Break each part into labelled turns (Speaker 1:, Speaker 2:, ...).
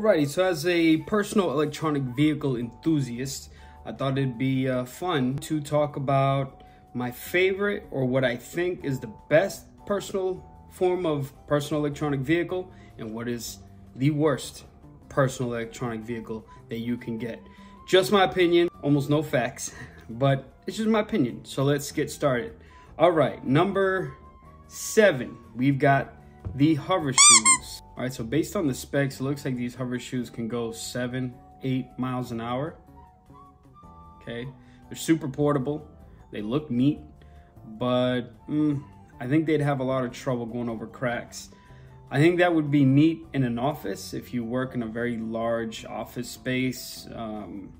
Speaker 1: Alrighty, so as a personal electronic vehicle enthusiast, I thought it'd be uh, fun to talk about my favorite or what I think is the best personal form of personal electronic vehicle and what is the worst personal electronic vehicle that you can get. Just my opinion, almost no facts, but it's just my opinion. So let's get started. All right, number seven, we've got the hover shoes. All right, so based on the specs, it looks like these hover shoes can go seven, eight miles an hour. Okay, they're super portable. They look neat, but mm, I think they'd have a lot of trouble going over cracks. I think that would be neat in an office if you work in a very large office space. Um,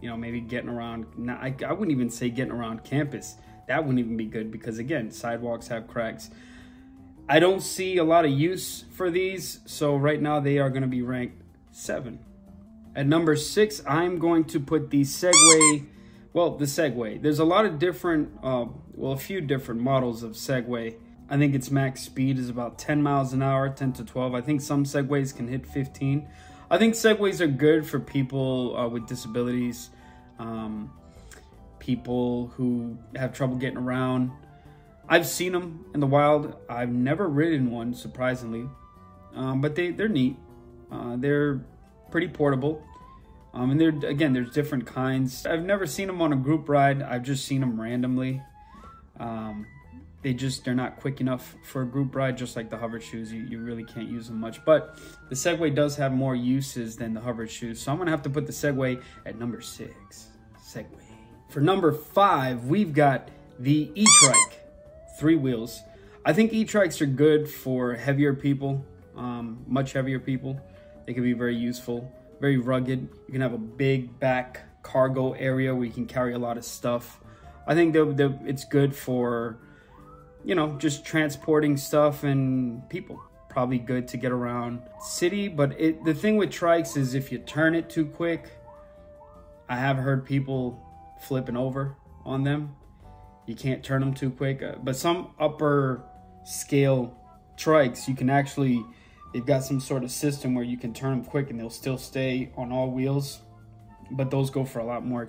Speaker 1: you know, maybe getting around. I, I wouldn't even say getting around campus. That wouldn't even be good because again, sidewalks have cracks. I don't see a lot of use for these, so right now they are going to be ranked seven. At number six, I'm going to put the Segway. Well, the Segway. There's a lot of different, uh, well, a few different models of Segway. I think its max speed is about 10 miles an hour, 10 to 12. I think some Segways can hit 15. I think Segways are good for people uh, with disabilities, um, people who have trouble getting around. I've seen them in the wild. I've never ridden one, surprisingly, um, but they they're neat. Uh, they're pretty portable, um, and they're again there's different kinds. I've never seen them on a group ride. I've just seen them randomly. Um, they just they're not quick enough for a group ride just like the hover shoes you, you really can't use them much but the segway does have more uses than the hover shoes so i'm gonna have to put the segway at number six segway for number five we've got the e-trike three wheels i think e-trikes are good for heavier people um, much heavier people they can be very useful very rugged you can have a big back cargo area where you can carry a lot of stuff i think that it's good for you know, just transporting stuff and people. Probably good to get around city, but it, the thing with trikes is if you turn it too quick, I have heard people flipping over on them. You can't turn them too quick, uh, but some upper scale trikes, you can actually, they've got some sort of system where you can turn them quick and they'll still stay on all wheels but those go for a lot more,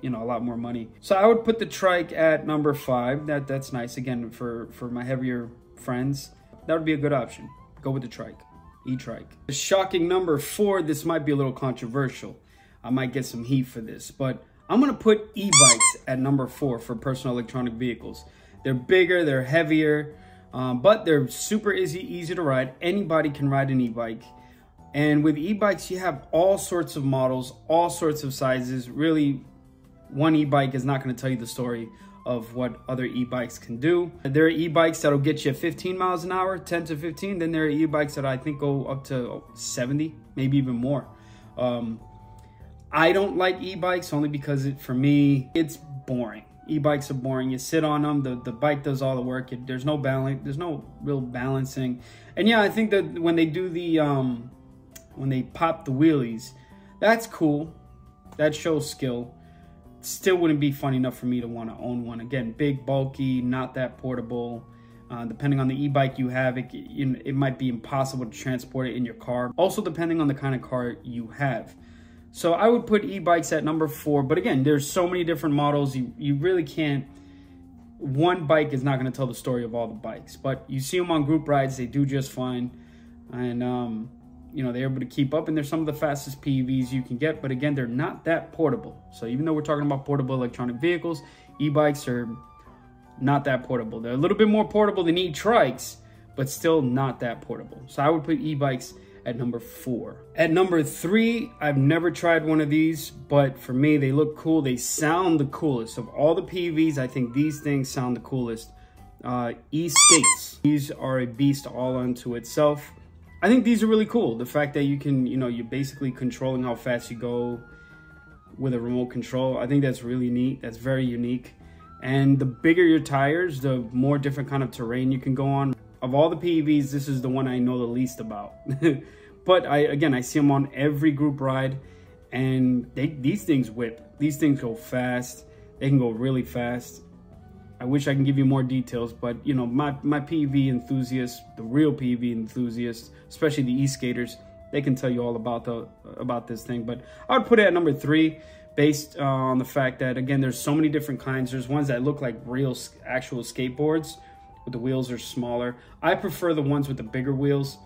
Speaker 1: you know, a lot more money. So I would put the trike at number five. That that's nice again for for my heavier friends. That would be a good option. Go with the trike, e-trike. Shocking number four. This might be a little controversial. I might get some heat for this, but I'm gonna put e-bikes at number four for personal electronic vehicles. They're bigger, they're heavier, um, but they're super easy, easy to ride. Anybody can ride an e-bike. And with e-bikes, you have all sorts of models, all sorts of sizes. Really, one e-bike is not gonna tell you the story of what other e-bikes can do. There are e-bikes that'll get you 15 miles an hour, 10 to 15. Then there are e-bikes that I think go up to 70, maybe even more. Um, I don't like e-bikes only because it, for me, it's boring. E-bikes are boring. You sit on them, the, the bike does all the work. It, there's no balance, there's no real balancing. And yeah, I think that when they do the, um, when they pop the wheelies. That's cool. That shows skill. Still wouldn't be fun enough for me to want to own one. Again, big, bulky, not that portable. Uh, depending on the e-bike you have, it, it might be impossible to transport it in your car. Also, depending on the kind of car you have. So I would put e-bikes at number four. But again, there's so many different models. You, you really can't, one bike is not going to tell the story of all the bikes. But you see them on group rides, they do just fine. And um, you know, they're able to keep up and they're some of the fastest PEVs you can get. But again, they're not that portable. So even though we're talking about portable electronic vehicles, e-bikes are not that portable. They're a little bit more portable than e-trikes, but still not that portable. So I would put e-bikes at number four. At number three, I've never tried one of these, but for me, they look cool. They sound the coolest. Of all the PVs, I think these things sound the coolest. Uh, e-skates. These are a beast all unto itself. I think these are really cool. The fact that you can, you know, you're basically controlling how fast you go with a remote control. I think that's really neat. That's very unique. And the bigger your tires, the more different kind of terrain you can go on. Of all the PEVs, this is the one I know the least about. but I again, I see them on every group ride and they these things whip. These things go fast. They can go really fast. I wish I can give you more details, but you know, my, my PEV enthusiasts, the real PEV enthusiasts, especially the e-skaters, they can tell you all about the about this thing. But I would put it at number three, based uh, on the fact that again, there's so many different kinds. There's ones that look like real actual skateboards, but the wheels are smaller. I prefer the ones with the bigger wheels,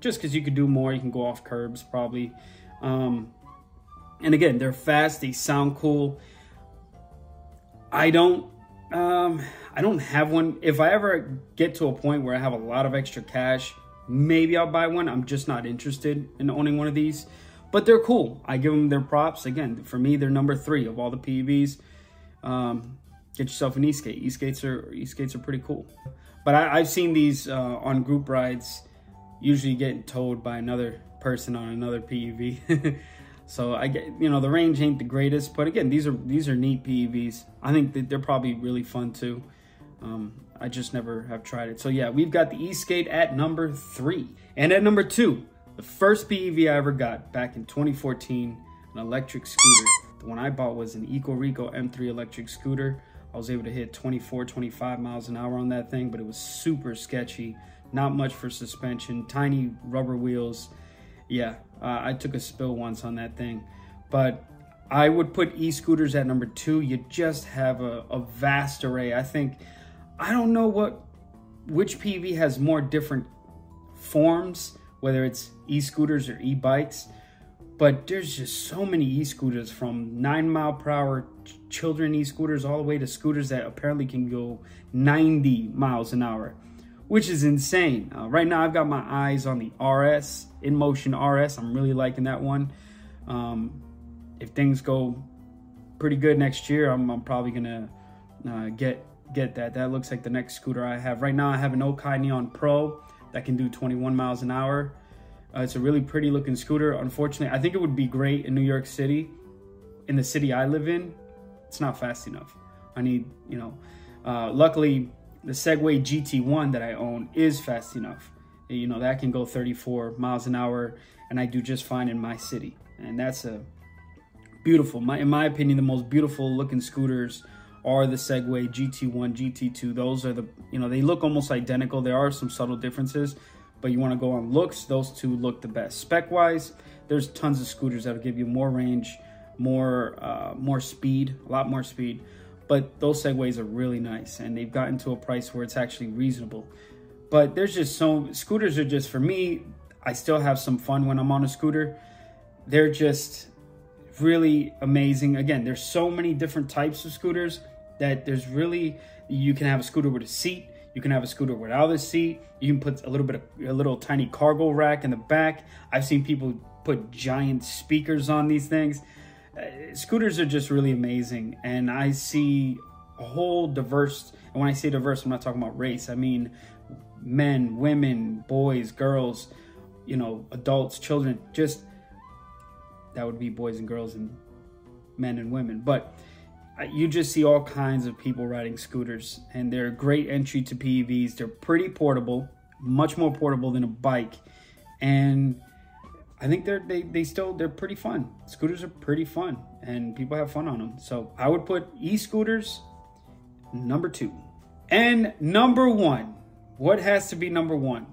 Speaker 1: just because you can do more. You can go off curbs probably. Um, and again, they're fast. They sound cool. I don't. Um, I don't have one. If I ever get to a point where I have a lot of extra cash, maybe I'll buy one. I'm just not interested in owning one of these. But they're cool. I give them their props. Again, for me, they're number three of all the PEVs. Um, get yourself an e-skate. E-skates are e-skates are pretty cool. But I, have seen these uh, on group rides, usually getting towed by another person on another PEV. so I get, you know, the range ain't the greatest, but again, these are these are neat PEVs. I think that they're probably really fun too. Um, I just never have tried it. So yeah, we've got the E-Skate at number three. And at number two, the first PEV I ever got back in 2014, an electric scooter. The one I bought was an EcoReco M3 electric scooter. I was able to hit 24, 25 miles an hour on that thing, but it was super sketchy. Not much for suspension, tiny rubber wheels. Yeah, uh, I took a spill once on that thing. But I would put e-scooters at number two. You just have a, a vast array. I think I don't know what which PV has more different forms, whether it's e-scooters or e-bikes, but there's just so many e-scooters from nine mile per hour children e-scooters all the way to scooters that apparently can go 90 miles an hour, which is insane. Uh, right now, I've got my eyes on the RS, InMotion RS. I'm really liking that one. Um, if things go pretty good next year, I'm, I'm probably gonna uh, get get that. That looks like the next scooter I have. Right now I have an Okai Neon Pro that can do 21 miles an hour. Uh, it's a really pretty looking scooter. Unfortunately, I think it would be great in New York City. In the city I live in, it's not fast enough. I need, you know, uh, luckily the Segway GT1 that I own is fast enough. You know, that can go 34 miles an hour and I do just fine in my city. And that's a beautiful, my, in my opinion, the most beautiful looking scooters are the Segway GT1, GT2. Those are the, you know, they look almost identical. There are some subtle differences, but you want to go on looks, those two look the best. Spec-wise, there's tons of scooters that'll give you more range, more uh, more speed, a lot more speed. But those Segways are really nice, and they've gotten to a price where it's actually reasonable. But there's just so, scooters are just, for me, I still have some fun when I'm on a scooter. They're just really amazing. Again, there's so many different types of scooters that there's really you can have a scooter with a seat you can have a scooter without a seat you can put a little bit of a little tiny cargo rack in the back i've seen people put giant speakers on these things uh, scooters are just really amazing and i see a whole diverse and when i say diverse i'm not talking about race i mean men women boys girls you know adults children just that would be boys and girls and men and women but you just see all kinds of people riding scooters and they're a great entry to PEVs. They're pretty portable, much more portable than a bike. And I think they're they, they still they're pretty fun. Scooters are pretty fun and people have fun on them. So I would put e-scooters number 2. And number 1. What has to be number 1?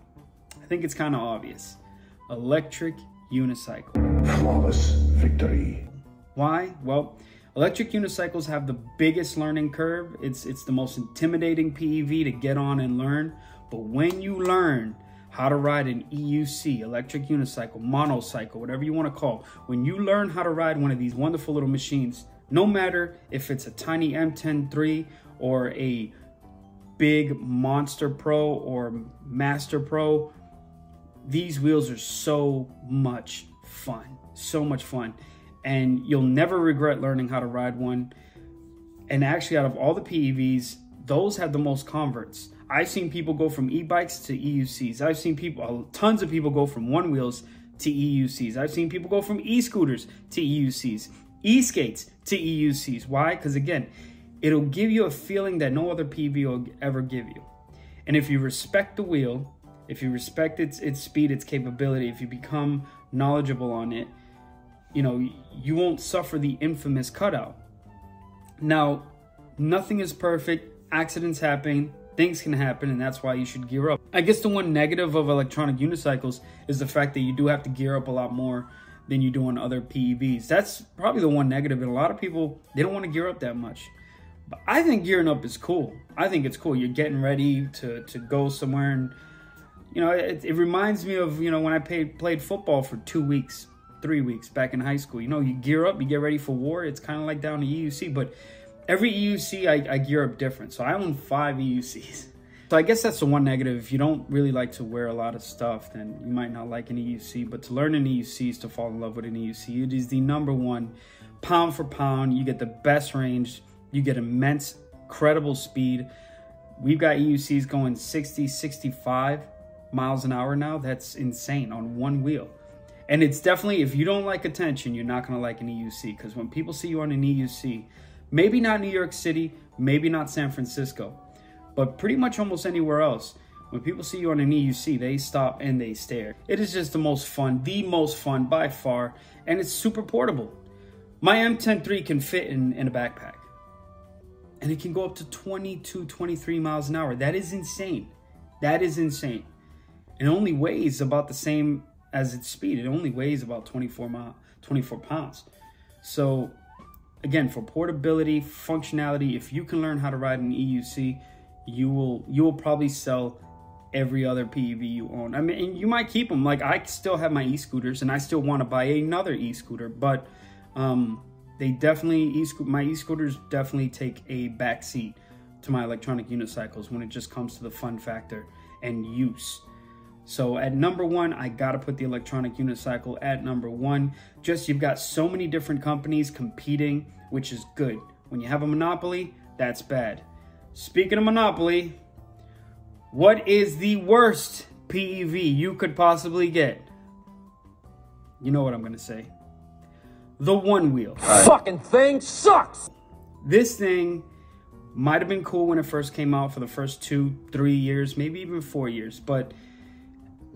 Speaker 1: I think it's kind of obvious. Electric unicycle.
Speaker 2: Flawless victory.
Speaker 1: Why? Well, Electric unicycles have the biggest learning curve. It's, it's the most intimidating PEV to get on and learn. But when you learn how to ride an EUC, electric unicycle, monocycle, whatever you want to call, when you learn how to ride one of these wonderful little machines, no matter if it's a tiny M10 or a big Monster Pro or Master Pro, these wheels are so much fun. So much fun and you'll never regret learning how to ride one. And actually, out of all the PEVs, those have the most converts. I've seen people go from e-bikes to EUCs. I've seen people, uh, tons of people go from one wheels to EUCs. I've seen people go from e-scooters to EUCs, e-skates to EUCs. Why? Because again, it'll give you a feeling that no other PV will ever give you. And if you respect the wheel, if you respect its its speed, its capability, if you become knowledgeable on it, you know, you won't suffer the infamous cutout. Now, nothing is perfect. Accidents happen. things can happen and that's why you should gear up. I guess the one negative of electronic unicycles is the fact that you do have to gear up a lot more than you do on other PEVs. That's probably the one negative and a lot of people they don't want to gear up that much. But I think gearing up is cool. I think it's cool. You're getting ready to to go somewhere and you know, it, it reminds me of, you know, when I played played football for 2 weeks, 3 weeks back in high school. You know, you gear up, you get ready for war. It's kind of like down to EUC, but every EUC I, I gear up different. So I own five EUCs. So I guess that's the one negative. If you don't really like to wear a lot of stuff, then you might not like an EUC. But to learn an EUC is to fall in love with an EUC. It is the number one pound for pound. You get the best range. You get immense, credible speed. We've got EUCs going 60, 65 miles an hour now. That's insane on one wheel. And it's definitely, if you don't like attention, you're not going to like an EUC. Because when people see you on an EUC, Maybe not New York City, maybe not San Francisco, but pretty much almost anywhere else. When people see you on an EUC, they stop and they stare. It is just the most fun, the most fun by far, and it's super portable. My Mten3 can fit in, in a backpack. And it can go up to 22, 23 miles an hour. That is insane. That is insane. It only weighs about the same as its speed. It only weighs about 24 mile, 24 pounds. So again, for portability, functionality, if you can learn how to ride an EUC, you will you will probably sell every other PEV you own. I mean, you might keep them. Like I still have my e-scooters, and I still want to buy another e-scooter, but um, they definitely e-scoot. my e-scooters definitely take a back seat to my electronic unicycles when it just comes to the fun factor and use. So at number one, I gotta put the electronic unicycle at number one. Just you've got so many different companies competing, which is good. When you have a monopoly, that's bad. Speaking of monopoly, what is the worst PEV you could possibly get? You know what I'm gonna say. The one wheel.
Speaker 3: Fucking thing sucks!
Speaker 1: This thing might have been cool when it first came out for the first two, three years, maybe even four years, but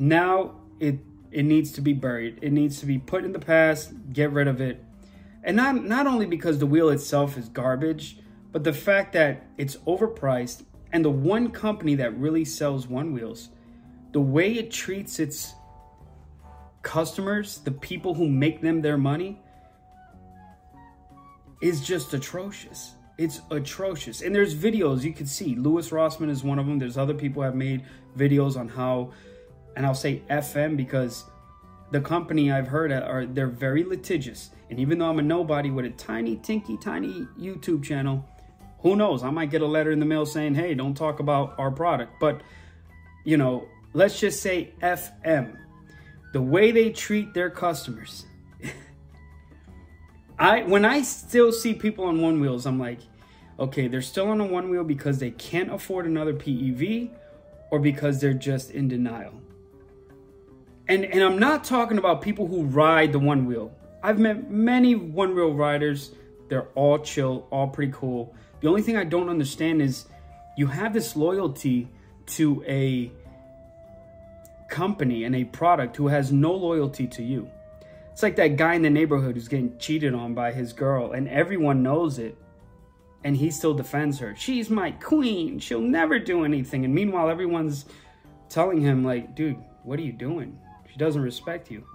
Speaker 1: now it it needs to be buried. It needs to be put in the past, get rid of it. And not not only because the wheel itself is garbage, but the fact that it's overpriced and the one company that really sells one wheels, the way it treats its customers, the people who make them their money, is just atrocious. It's atrocious. And there's videos you can see. Louis Rossman is one of them. There's other people have made videos on how and I'll say FM because the company I've heard are they're very litigious. And even though I'm a nobody with a tiny, tinky, tiny YouTube channel, who knows? I might get a letter in the mail saying, "Hey, don't talk about our product." But you know, let's just say FM, the way they treat their customers. I when I still see people on one wheels, I'm like, okay, they're still on a one wheel because they can't afford another PEV or because they're just in denial. And and I'm not talking about people who ride the one wheel. I've met many one wheel riders. They're all chill, all pretty cool. The only thing I don't understand is you have this loyalty to a company and a product who has no loyalty to you. It's like that guy in the neighborhood who's getting cheated on by his girl and everyone knows it and he still defends her. She's my queen. She'll never do anything. And meanwhile, everyone's telling him like, dude, what are you doing? She doesn't respect you.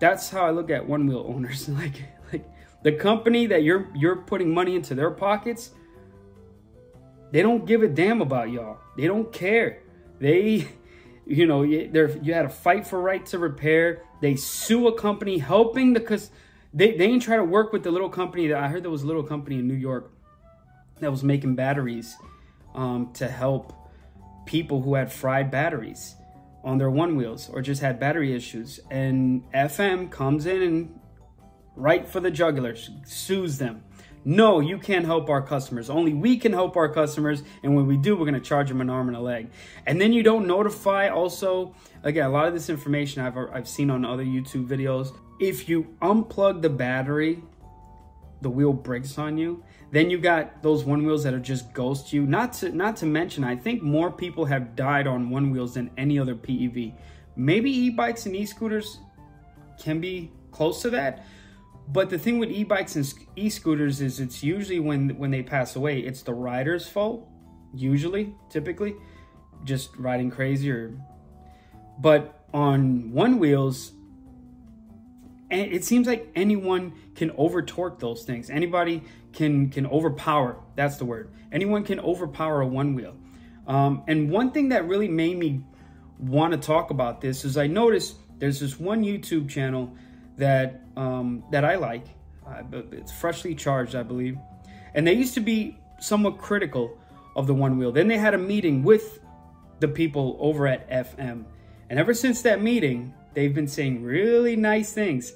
Speaker 1: That's how I look at one wheel owners. like like the company that you're you're putting money into their pockets, they don't give a damn about y'all. They don't care. They you know, they're you had a fight for right to repair. They sue a company helping the cuz they they ain't try to work with the little company that I heard there was a little company in New York that was making batteries um, to help people who had fried batteries on their one wheels or just had battery issues. And FM comes in and right for the jugular, sues them. No, you can't help our customers. Only we can help our customers. And when we do, we're going to charge them an arm and a leg. And then you don't notify also, again, a lot of this information I've, I've seen on other YouTube videos. If you unplug the battery, the wheel breaks on you. Then you got those one wheels that are just ghost you. Not to not to mention, I think more people have died on one wheels than any other PEV. Maybe e-bikes and e-scooters can be close to that. But the thing with e-bikes and e-scooters is it's usually when when they pass away, it's the rider's fault usually, typically, just riding crazy or. But on one wheels, it seems like anyone can over torque those things. Anybody can can overpower. That's the word. Anyone can overpower a one wheel. Um, and one thing that really made me want to talk about this is I noticed there's this one YouTube channel that um, that I like. Uh, it's freshly charged, I believe, and they used to be somewhat critical of the one wheel. Then they had a meeting with the people over at FM, and ever since that meeting, they've been saying really nice things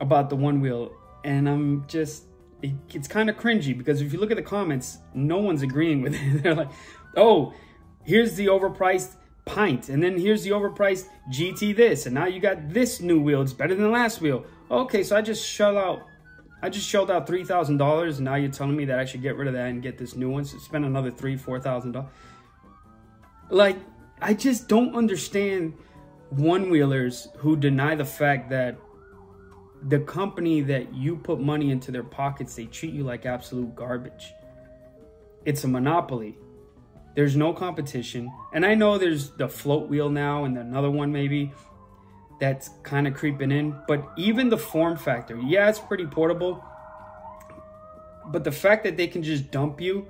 Speaker 1: about the one wheel, and I'm just it, it's kind of cringy because if you look at the comments, no one's agreeing with it. They're like, "Oh, here's the overpriced pint, and then here's the overpriced GT this, and now you got this new wheel. It's better than the last wheel." Okay, so I just shell out, I just shelled out three thousand dollars, and now you're telling me that I should get rid of that and get this new one, so spend another three, four thousand dollars. Like, I just don't understand one wheelers who deny the fact that the company that you put money into their pockets, they treat you like absolute garbage. It's a monopoly. There's no competition. And I know there's the float wheel now and another one maybe that's kind of creeping in. But even the form factor, yeah, it's pretty portable. But the fact that they can just dump you,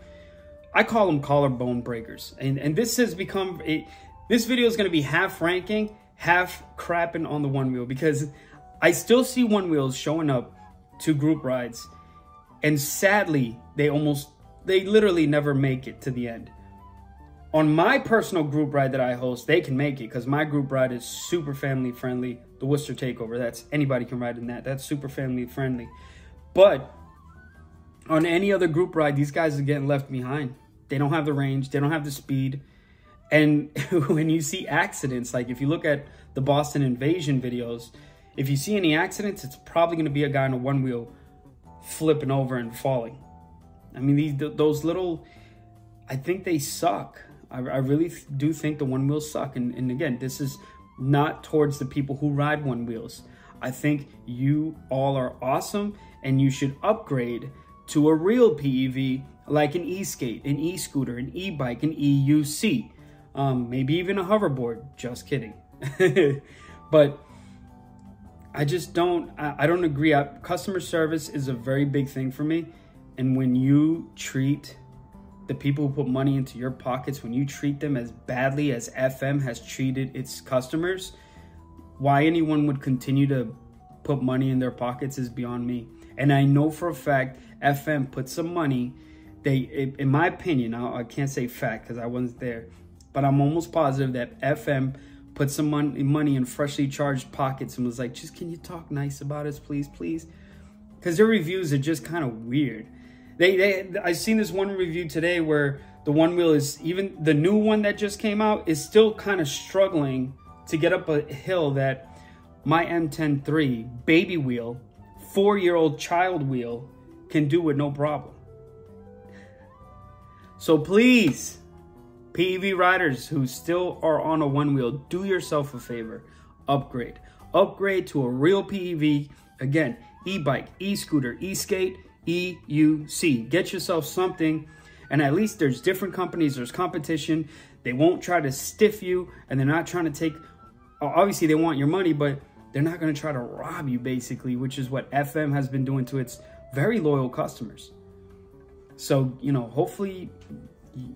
Speaker 1: I call them collarbone breakers. And and this has become a this video is going to be half ranking, half crapping on the one wheel because I still see one wheels showing up to group rides, and sadly, they almost, they literally never make it to the end. On my personal group ride that I host, they can make it because my group ride is super family friendly. The Worcester Takeover, that's anybody can ride in that. That's super family friendly. But on any other group ride, these guys are getting left behind. They don't have the range, they don't have the speed. And when you see accidents, like if you look at the Boston Invasion videos, if you see any accidents, it's probably going to be a guy on a one wheel flipping over and falling. I mean, these those little, I think they suck. I, I really do think the one wheels suck. And, and again, this is not towards the people who ride one wheels. I think you all are awesome and you should upgrade to a real PEV like an e-skate, an e-scooter, an e-bike, an EUC, um, maybe even a hoverboard. Just kidding. but I just don't, I, I don't agree. I, customer service is a very big thing for me. And when you treat the people who put money into your pockets, when you treat them as badly as FM has treated its customers, why anyone would continue to put money in their pockets is beyond me. And I know for a fact FM put some money. They, in my opinion, I can't say fact because I wasn't there, but I'm almost positive that FM put some money, money in freshly charged pockets and was like, just can you talk nice about us, please, please? Because their reviews are just kind of weird. They, they, I seen this one review today where the one wheel is even the new one that just came out is still kind of struggling to get up a hill that my Mten3 baby wheel, four year old child wheel, can do with no problem. So please, PEV riders who still are on a one wheel, do yourself a favor. Upgrade. Upgrade to a real PEV. Again, e-bike, e-scooter, e-skate, EUC. Get yourself something. And at least there's different companies, there's competition. They won't try to stiff you and they're not trying to take, obviously they want your money, but they're not going to try to rob you basically, which is what FM has been doing to its very loyal customers. So, you know, hopefully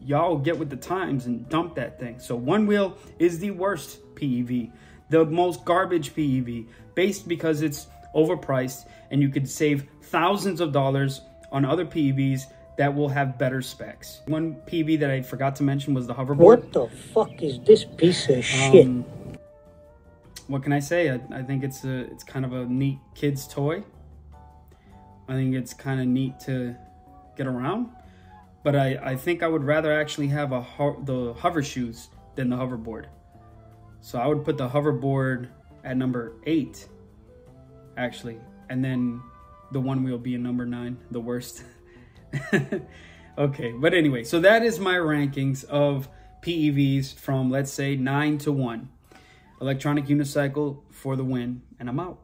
Speaker 1: y'all get with the times and dump that thing. So one wheel is the worst PEV, the most garbage PEV, based because it's overpriced and you could save thousands of dollars on other PEVs that will have better specs. One PEV that I forgot to mention was the hoverboard.
Speaker 4: What the fuck is this piece of shit? Um,
Speaker 1: what can I say? I, I think it's a it's kind of a neat kid's toy. I think it's kind of neat to get around. But I, I think I would rather actually have a ho the hover shoes than the hoverboard. So I would put the hoverboard at number eight, actually, and then the one wheel be a number nine, the worst. okay, but anyway, so that is my rankings of PEVs from let's say nine to one. Electronic unicycle for the win, and I'm out.